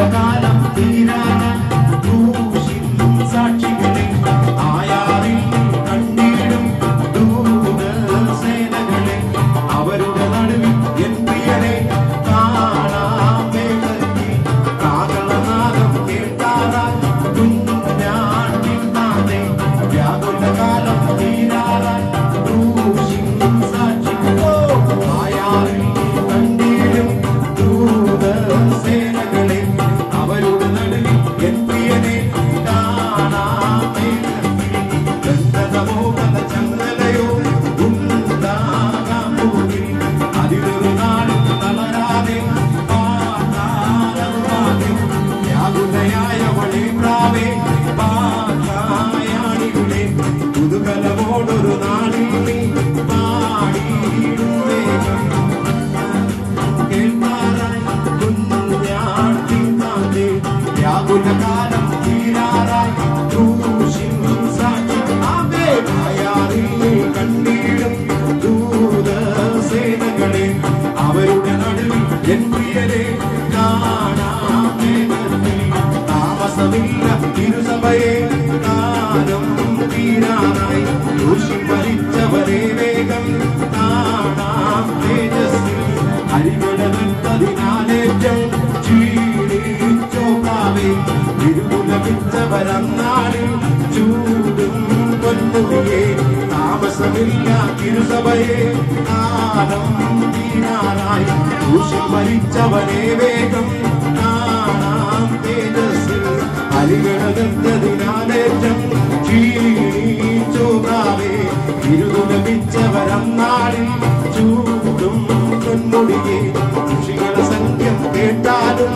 I'm Kalam Tira കണ്ടിടും ദൂതസേനകളെ അവരുടെ നടുവിൽ N പ്രിയരെ മാധവിയെ താമസമില്ല തിരുസഭയെ. നാരായി ക്രൂശിൽ മരിച്ചവനെ വേഗം നാണാം തേജസ്സിൽ. അരികടകത്തിനാലേറ്റം ക്ഷീണിച്ചോകാവേ തിരുതുലപിച്ചവരം നാളിൽ ചൂടും പൊന്മുടിയെ കൃഷികളുടെ സംഖ്യം കേട്ടാലും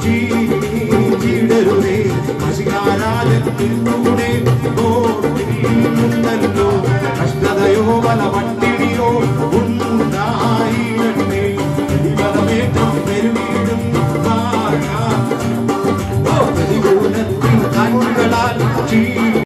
കാറ്റുകളാൽ ചീടരുതേ മഷികാരാജൻ കൂടെ ഓട്ടിലുണ്ടല്ലോ